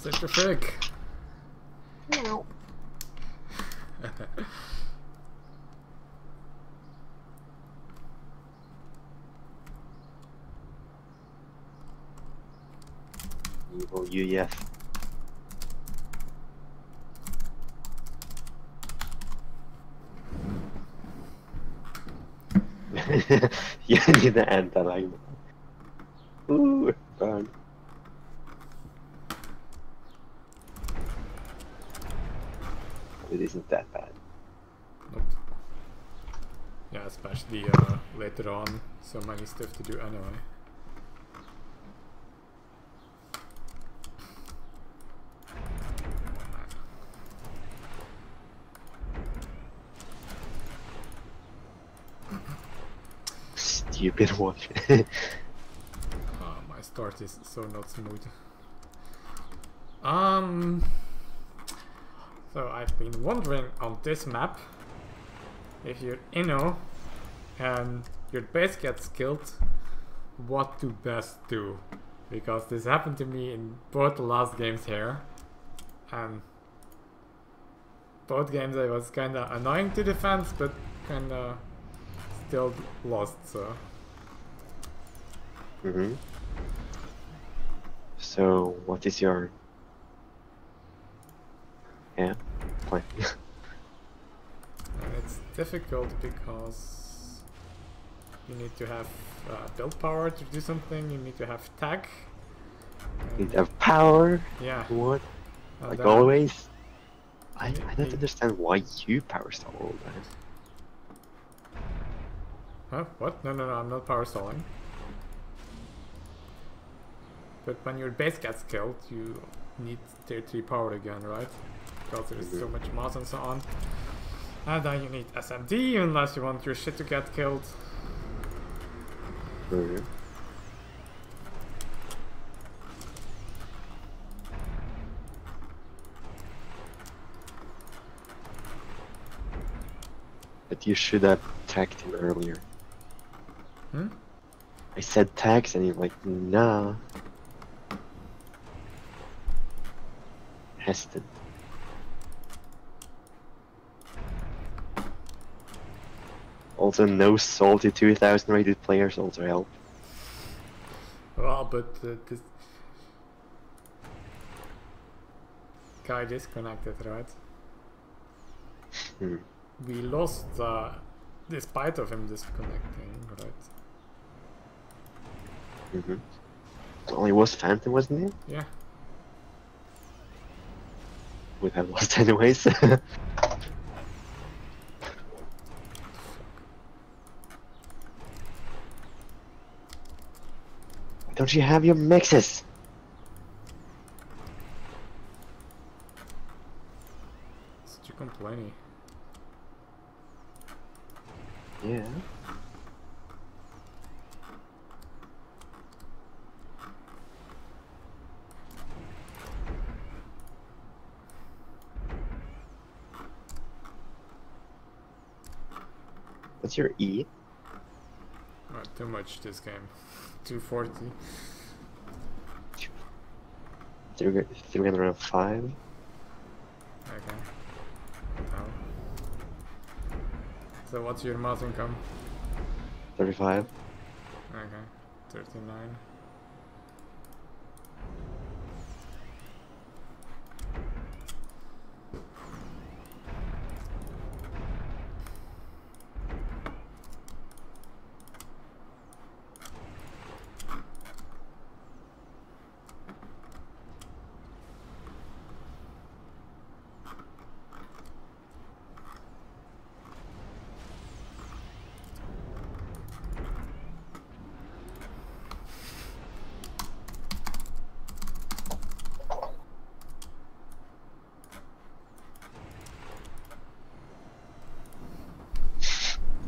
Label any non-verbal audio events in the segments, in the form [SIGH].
Such a frick. No. Evil UEF. [LAUGHS] you need the anti-lag. Ooh, burn. It isn't that bad. Nope. Yeah, especially uh, later on, so many stuff to do anyway. Stupid one. Ah, my start is so not smooth. Um. So I've been wondering on this map if you're Inno and your base gets killed, what to best do. Because this happened to me in both the last games here. And both games I was kinda annoying to defense, but kinda still lost, so. hmm So, what is your yeah plan? [LAUGHS] It's difficult because you need to have uh, build power to do something, you need to have tag. you and- have power. yeah. What? and Like always. I, I don't understand why you power stall all that. Huh? What? No, no, no, I'm not power stalling. But when your base gets killed, you need tier 3 power again, right? Because there's so much mass and so on. And then you need SMD unless you want your shit to get killed. But you should have attacked him earlier. Hmm? I said tags and you're like, nah. Heston. Also, no salty 2000 rated players also help. Well, but uh, this guy disconnected, right? Hmm. We lost uh, despite of him disconnecting, right? Mm-hmm. Only was Phantom, wasn't it? Yeah. Would have lost anyways. [LAUGHS] Don't you have your mixes? Such a complaining. Yeah. What's your E? Not too much this game. 240. Three- 305? Okay. Oh. So what's your mass income? 35? Okay. 39.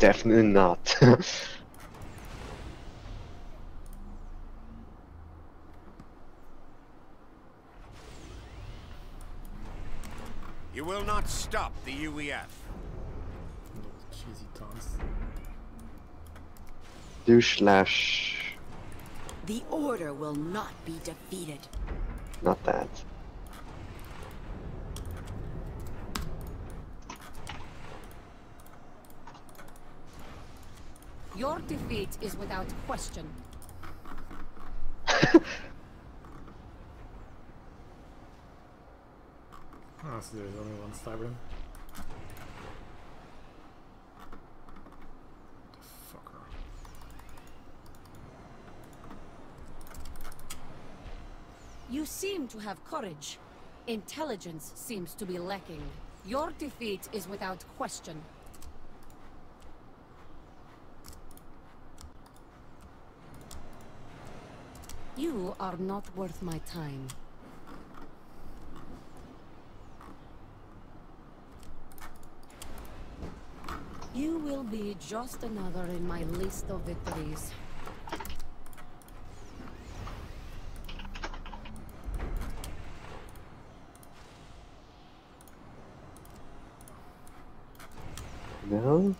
Definitely not. [LAUGHS] You will not stop the UEF. Cheesy taunts. Do slash. The Order will not be defeated. Not that. Your defeat is without question. Oh, [LAUGHS] so there's only one fucker. You seem to have courage. Intelligence seems to be lacking. Your defeat is without question. You are not worth my time. You will be just another in my list of victories. No?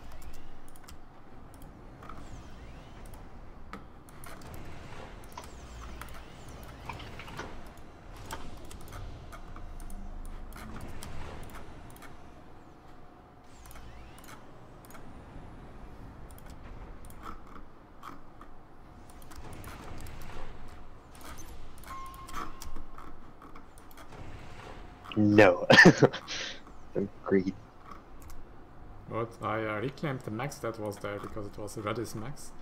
No. [LAUGHS] Agreed. But I uh, reclaimed the max that was there because it was Redis max.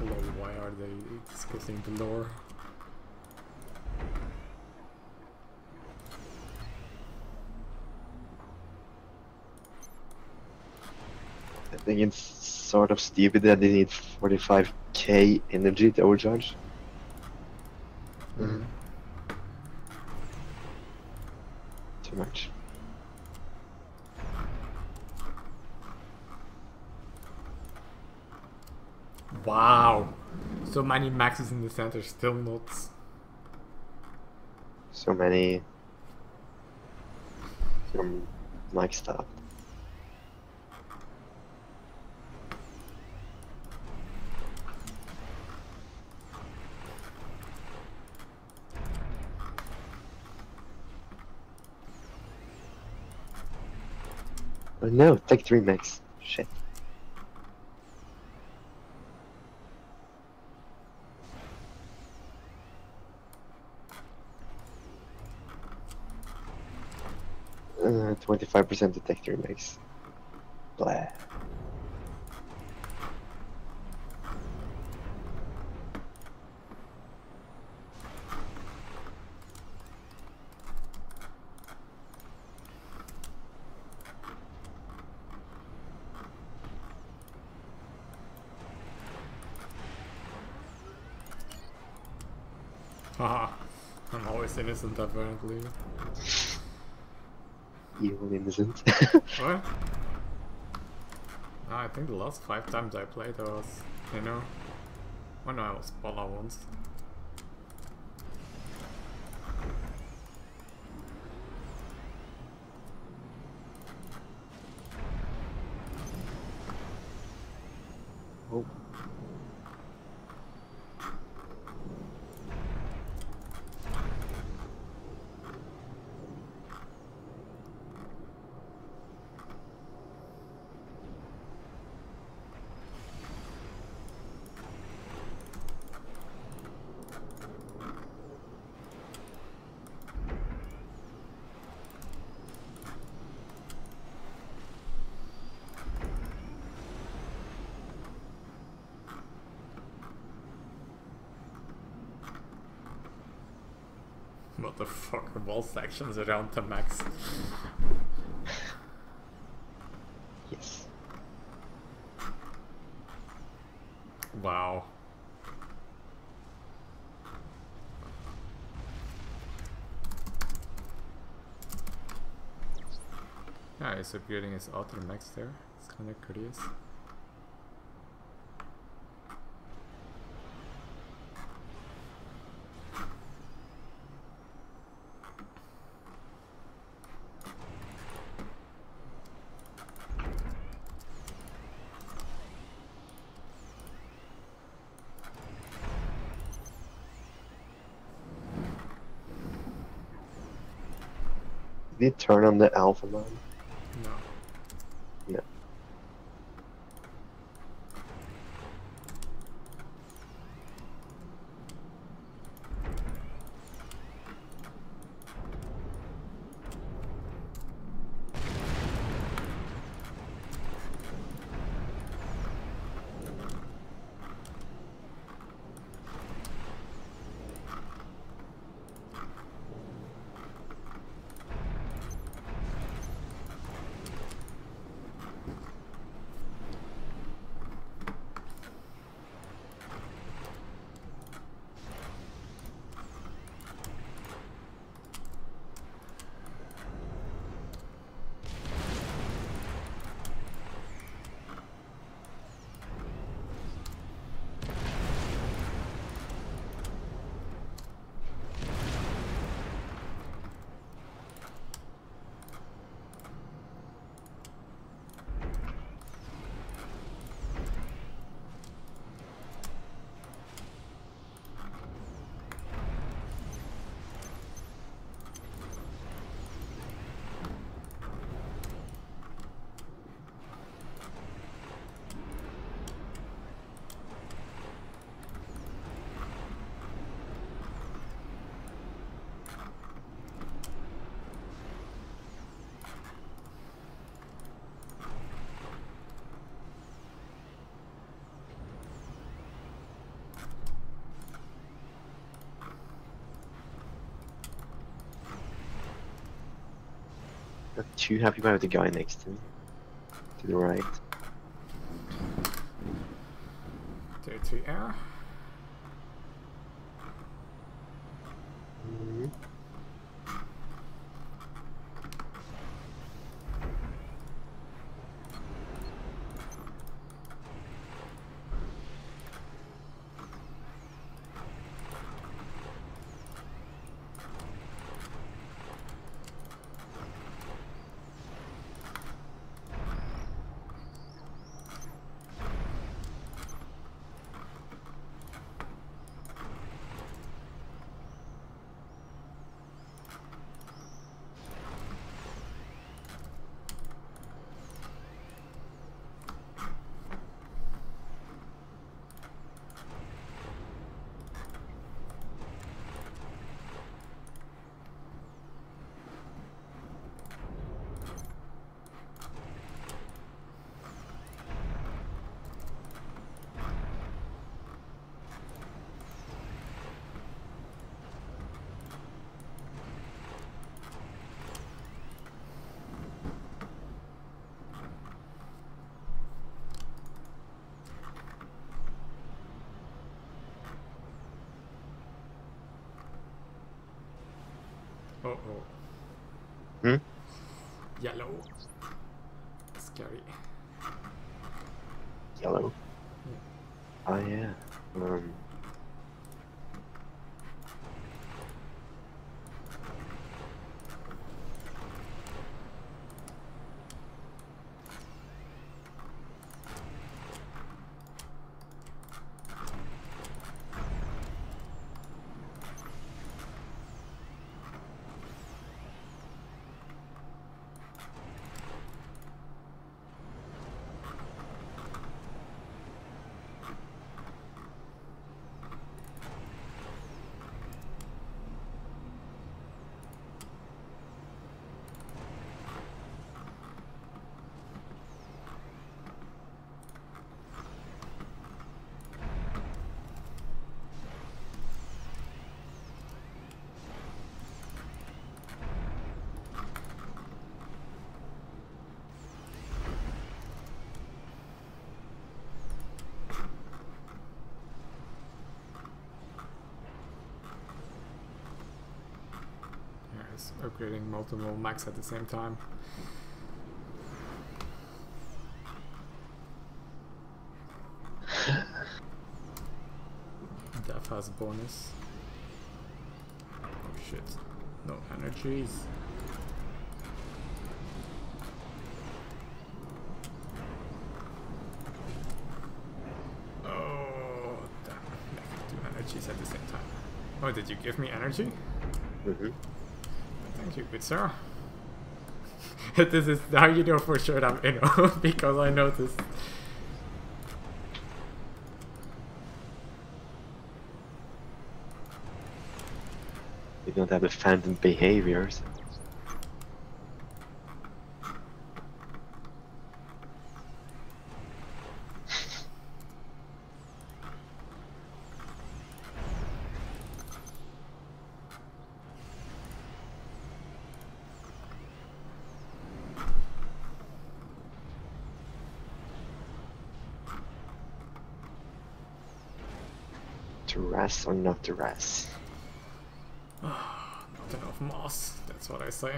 Lol, why are they discussing the lore? I think it's sort of stupid that they need 45k energy to overcharge. Mm. Too much. Wow! So many maxes in the center, still not. So many. Some like stuff. Oh no, take three mix. Shit. Uh, 25% detector mix. Blah. Haha. I'm always innocent apparently. Evil innocent. [LAUGHS] What? Ah, I think the last five times I played I was, you know... Oh no, I was Paula once. The wall sections around the max? Yes. Wow. Yeah, he's upgrading his outer max there. It's kinda curious. Turn on the alpha man? No. No. Not too happy about the guy next to me. To the right. Dirty air. Oh oh. Hmm? Yellow. Scary. Yellow. Oh yeah. Um. Yeah, upgrading multiple max at the same time. [LAUGHS] Death has a bonus. Oh shit. No energies. Oh, damn. I can two energies at the same time. Oh, did you give me energy? mhm. Thank you, good sir. [LAUGHS] this is how you know for sure that I'm Inno [LAUGHS] because I noticed. You don't have the phantom behaviors. To rest or not to rest? [SIGHS] Not enough mass, that's what I say.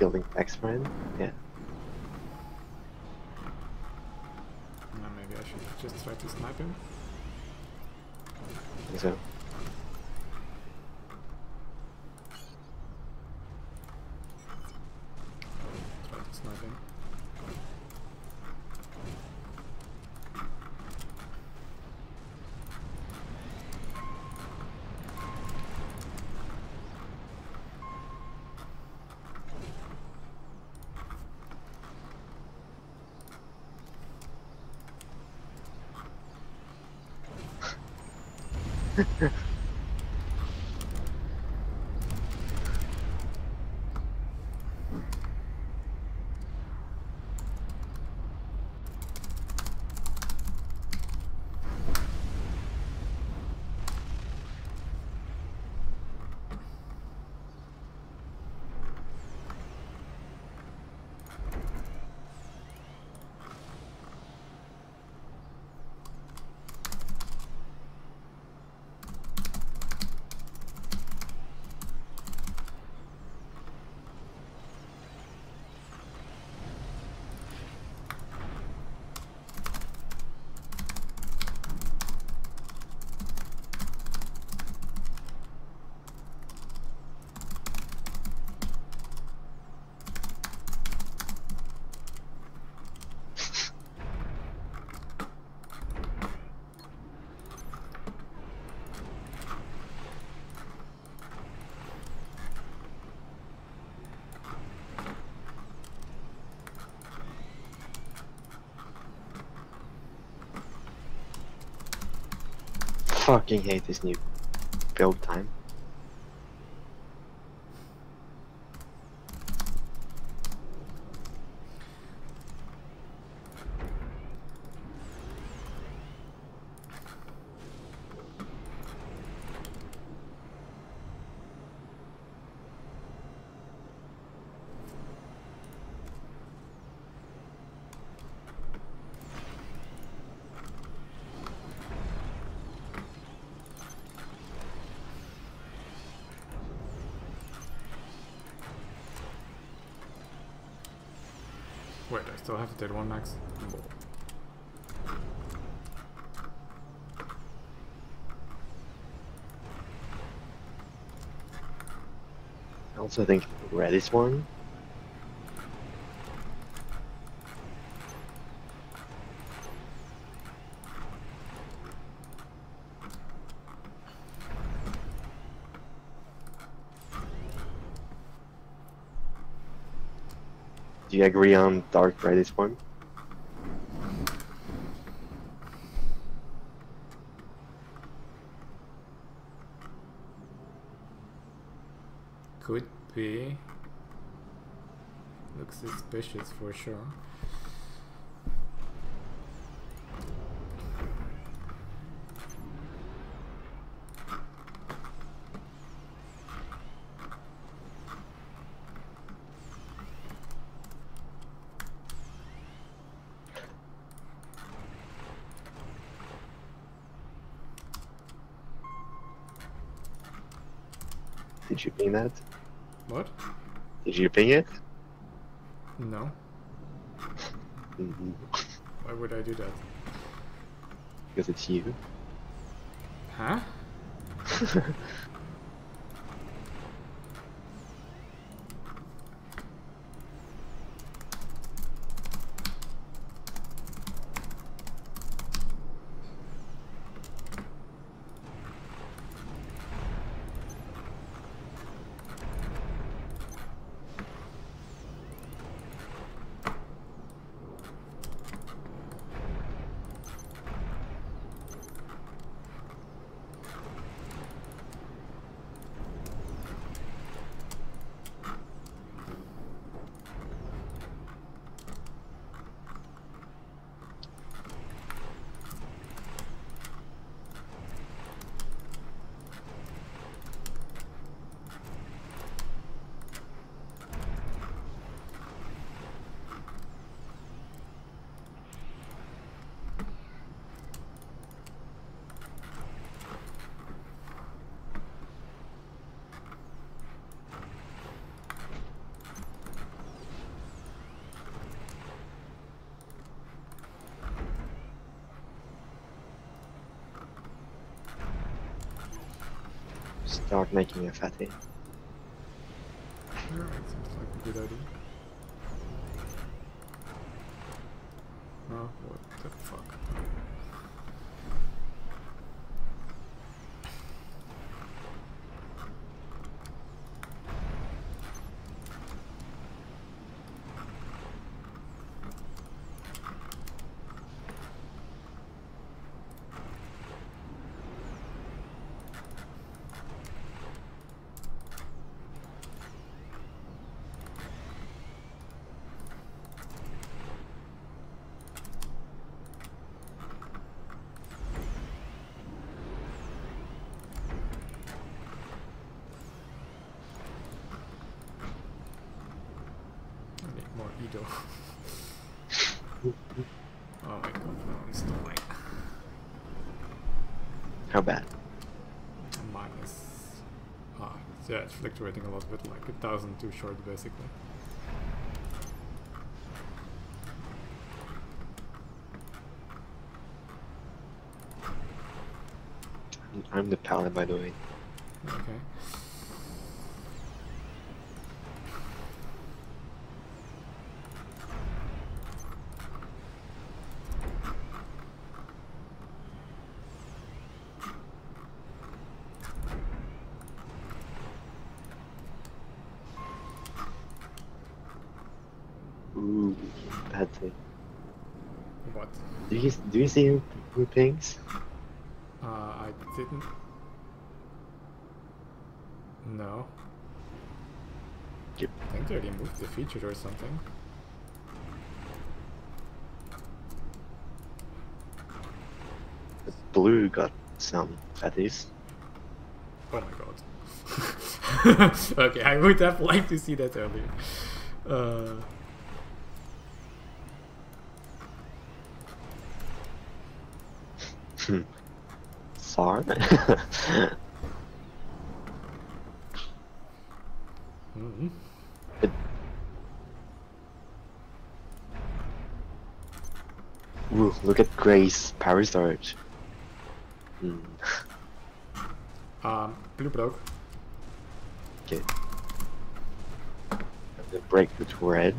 Building X friend? Yeah. Maybe I should just try to snipe him. So. Try to snipe him. Fucking hate this new build time. Wait, Do one max. I also think red is one. You agree on dark red is one? Could be. Looks suspicious for sure. Did you ping that? What? Did you ping it? No. Mhm. Why would I do that? Because it's you. Huh? [LAUGHS] Start making a fatty. Yeah, it seems like a good idea. Oh, what the fuck? I need more Edo. [LAUGHS] oh my god, no, I'm stalling. How bad? Minus. Ah, yeah, it's fluctuating a lot, but like a thousand too short basically. I'm- I'm the paladin, by the way. Okay. Ooh, bad thing. What? Do you do you see who, who pings? Uh, I didn't. No. Yep. I think they already moved the feature or something. Blue got some fatties. Oh my god. [LAUGHS] okay, I would have liked to see that earlier. Uh, Far? mm, [LAUGHS] Ooh, look at Grace power storage. Hmm. um, blue broke. Okay. I'm gonna break with red.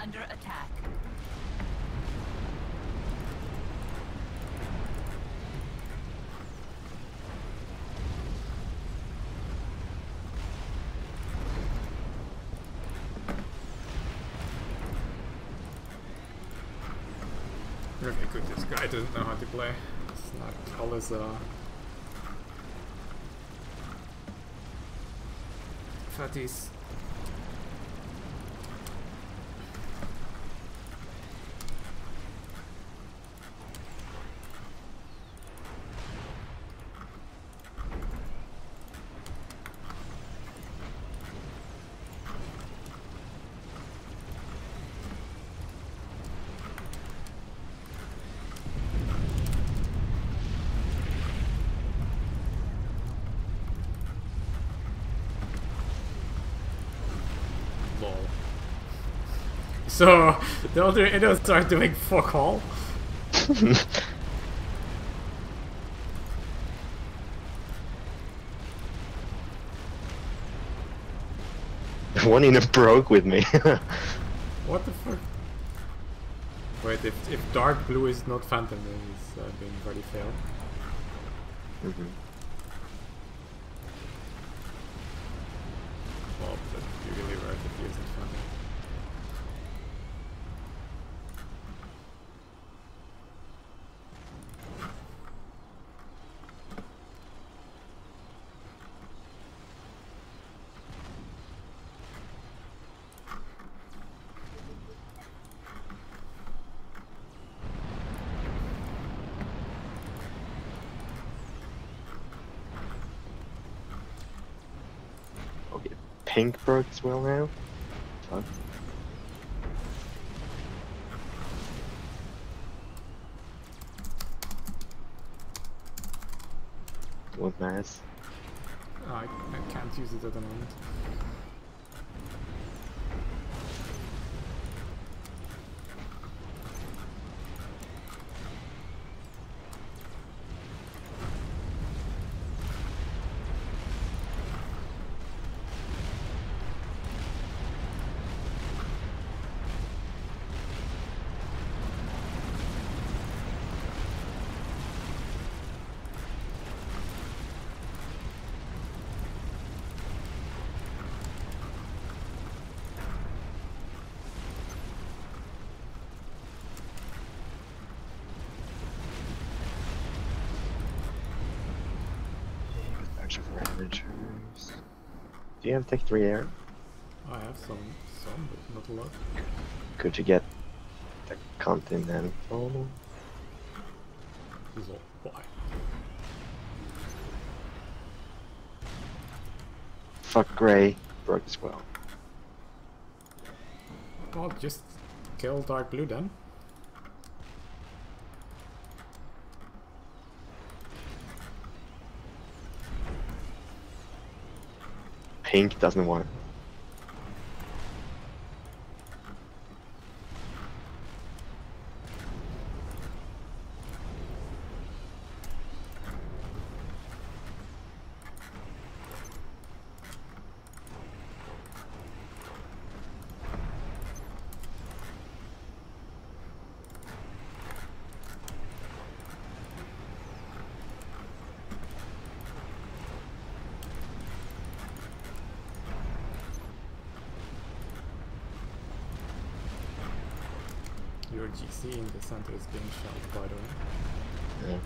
Under attack. Okay, good. This guy doesn't know how to play. It's not all his uh. Fatties. So the other idiots are doing fuck all. [LAUGHS] One in broke with me. [LAUGHS] What the fuck? Wait, if, if dark blue is not phantom, then he's uh, been very fair. Mhm. Well, but you really worth if he isn't phantom. Okay, pink broke as well now. Fuck. What nice. Oh, I, I can't use it at the moment. Do you have Tech 3 air? I have some, some, but not a lot. Could you get the Continental? Lol, why? Fuck Grey broke as well. Well, just kill dark blue then. Pink doesn't want Your GC in the center is being shot, by the way. Yeah.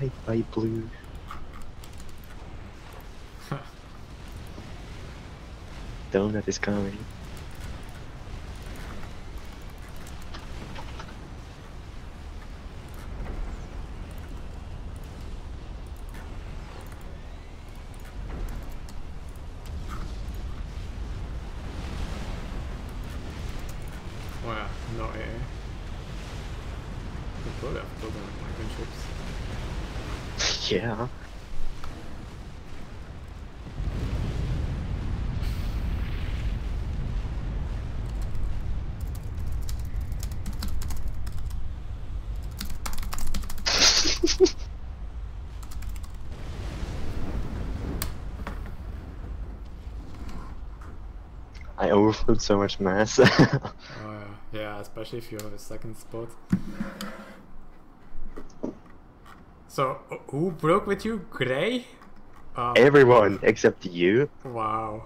Bye bye blue. Donut is coming. Oh yeah, no AA. Could probably have killed my gunships. [LAUGHS] yeah. I overflowed [LAUGHS] so much mass. [LAUGHS] Oh, yeah. yeah, especially if you have a second spot. So, who broke with you? Gray? Um, Everyone except you. Wow.